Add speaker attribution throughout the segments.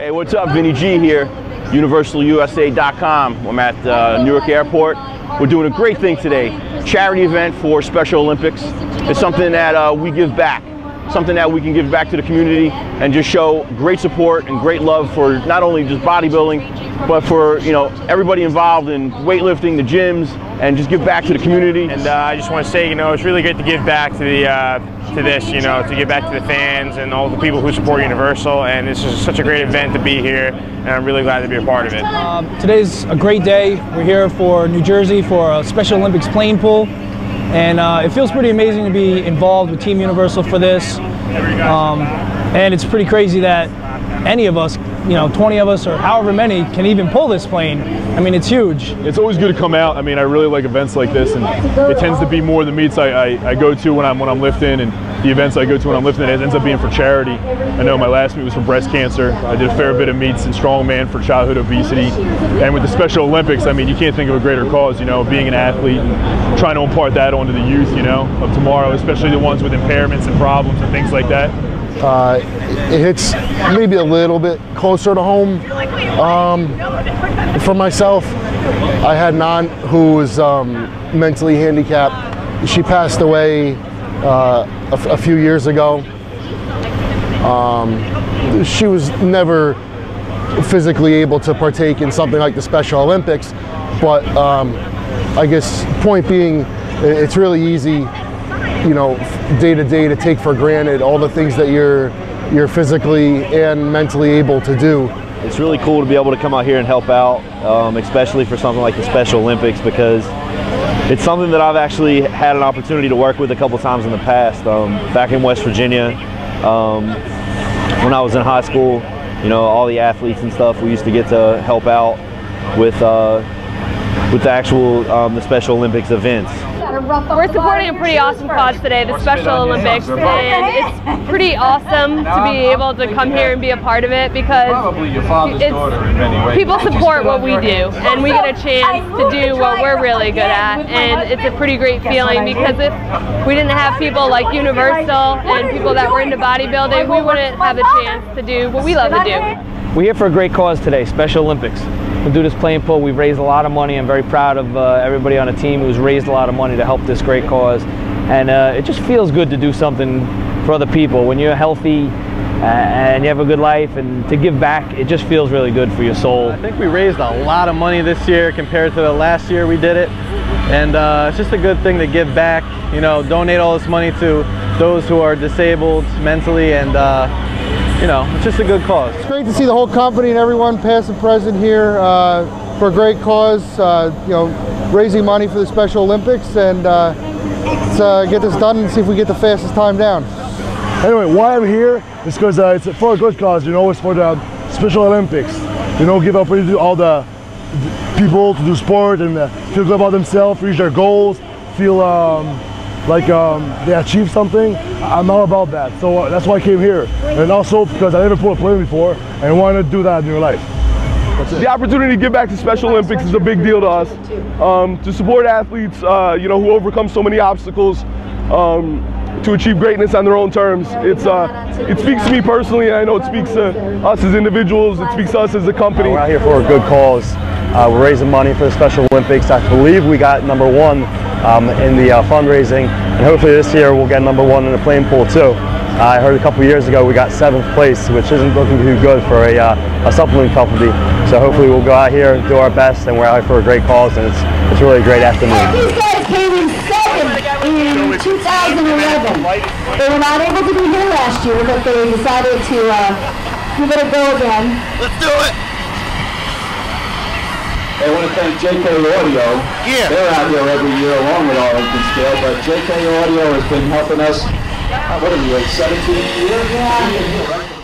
Speaker 1: Hey, what's up? Vinny G here, UniversalUSA.com. I'm at uh, Newark Airport. We're doing a great thing today. Charity event for Special Olympics. It's something that uh, we give back, something that we can give back to the community and just show great support and great love for not only just bodybuilding, but for you know everybody involved in weightlifting, the gyms, and just give back to the community.
Speaker 2: And uh, I just want to say, you know, it's really great to give back to the uh, to this, you know, to give back to the fans and all the people who support Universal. And this is such a great event to be here, and I'm really glad to be a part of it.
Speaker 3: Um, today's a great day. We're here for New Jersey for a Special Olympics plane pull, And uh, it feels pretty amazing to be involved with Team Universal for this. Um, and it's pretty crazy that any of us, you know, 20 of us or however many can even pull this plane. I mean, it's huge.
Speaker 4: It's always good to come out. I mean, I really like events like this, and it tends to be more the meets I, I, I, go to when I'm when I'm lifting, and the events I go to when I'm lifting. It ends up being for charity. I know my last meet was for breast cancer. I did a fair bit of meets in strongman for childhood obesity, and with the Special Olympics, I mean, you can't think of a greater cause. You know, being an athlete and trying to impart that onto the youth. You know, of tomorrow, especially the ones with impairments and problems and things like that.
Speaker 5: Uh, it hits maybe a little bit closer to home. Um, for myself, I had an aunt who was um, mentally handicapped. She passed away uh, a, few years ago. Um, she was never physically able to partake in something like the Special Olympics, but um, I guess point being, it's really easy you know, day to day to take for granted all the things that you're you're physically and mentally able to do.
Speaker 6: It's really cool to be able to come out here and help out, um, especially for something like the Special Olympics because it's something that I've actually had an opportunity to work with a couple times in the past. Um, back in West Virginia, um, when I was in high school, you know, all the athletes and stuff, we used to get to help out with uh, with the actual um, the Special Olympics events.
Speaker 7: We're supporting a pretty awesome cause today, the Special Olympics, and it's pretty awesome to be able to come here and be a part of it because people support what we do, and we get a chance to do what we're really good at, and it's a pretty great feeling because if we didn't have people like Universal and people that were into bodybuilding, we wouldn't have a chance to do what we love to do.
Speaker 8: We're here for a great cause today, Special Olympics to do this plane pull. We've raised a lot of money. I'm very proud of uh, everybody on the team who's raised a lot of money to help this great cause. And uh, it just feels good to do something for other people. When you're healthy uh, and you have a good life and to give back, it just feels really good for your soul.
Speaker 9: I think we raised a lot of money this year compared to the last year we did it. And uh, it's just a good thing to give back, you know, donate all this money to those who are disabled mentally and uh, you know, it's just a good cause.
Speaker 5: It's great to see the whole company and everyone past and present here uh, for a great cause, uh, you know, raising money for the Special Olympics and uh, let's uh, get this done and see if we get the fastest time down.
Speaker 10: Anyway, why I'm here is because uh, it's for a good cause, you know, it's for the Special Olympics. You know, give opportunity to all the people to do sport and uh, feel good about themselves, reach their goals, feel um, like um, they achieved something. I'm all about that. So uh, that's why I came here. And also because I never pulled a plane before and wanted to do that in your life.
Speaker 11: The opportunity to give back to Special Olympics is a big deal to us. Um, to support athletes, uh, you know, who overcome so many obstacles um, to achieve greatness on their own terms. It's uh, it speaks to me personally, and I know it speaks to us as individuals. It speaks to us as a company.
Speaker 12: Uh, we're out here for a good cause. Uh, we're raising money for the Special Olympics. I believe we got number one um, in the uh, fundraising, and hopefully this year we'll get number one in the plane pull too. Uh, I heard a couple years ago we got seventh place, which isn't looking too good for a, uh, a supplement company. So hopefully we'll go out here and do our best, and we're out for a great cause, and it's, it's really a great afternoon.
Speaker 13: These guys came in second in 2011. They were not able to be here last year, but they decided to uh, give it a go again.
Speaker 14: Let's do it!
Speaker 15: I want to thank JK Audio.
Speaker 14: Yeah.
Speaker 15: They're out here every year along with Arlington Scale, but JK Audio has been helping us, what are we, like 17 years? Yeah.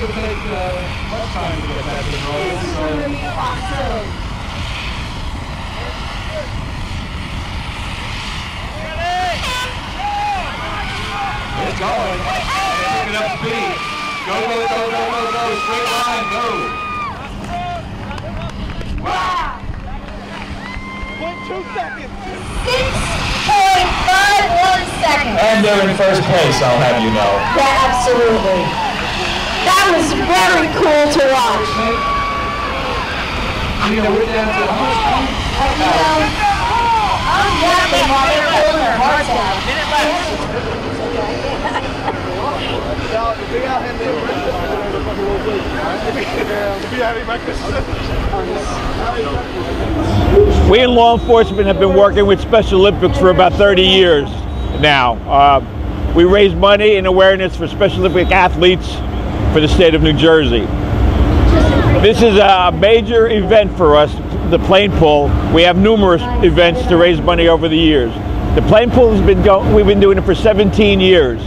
Speaker 14: Going to take uh, much time to get that thing rolling. So. It's going. Pick it up speed. Go, go, go, go, go, go. Straight line, go. Wow.
Speaker 16: Point two seconds.
Speaker 13: 6.51 seconds.
Speaker 15: And they're in first place, I'll have you know.
Speaker 13: Yeah, absolutely. That was very cool to watch.
Speaker 15: You know,
Speaker 13: I'm while they're their hearts out.
Speaker 17: We in law enforcement have been working with Special Olympics for about 30 years now. Uh, we raise money and awareness for Special Olympic athletes for the state of New Jersey. This is a major event for us, the plane pull. We have numerous events to raise money over the years. The plane pull has been going, we've been doing it for 17 years.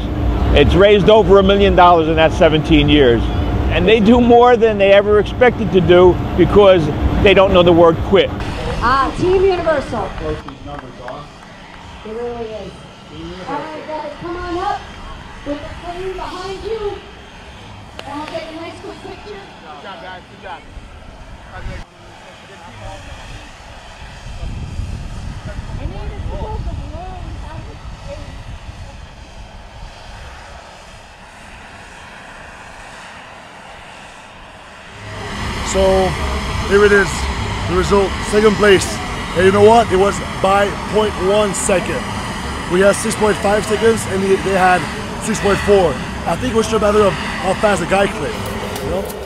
Speaker 17: It's raised over a million dollars in that 17 years. And they do more than they ever expected to do because they don't know the word quit.
Speaker 13: Ah, Team Universal. It really is. All right, guys, come on up with the plane behind you.
Speaker 10: So here it is, the result, second place. And you know what? It was by 0.1 second. We had 6.5 seconds and they had 6.4. I think it was just a matter of how fast the guy clicked. You know?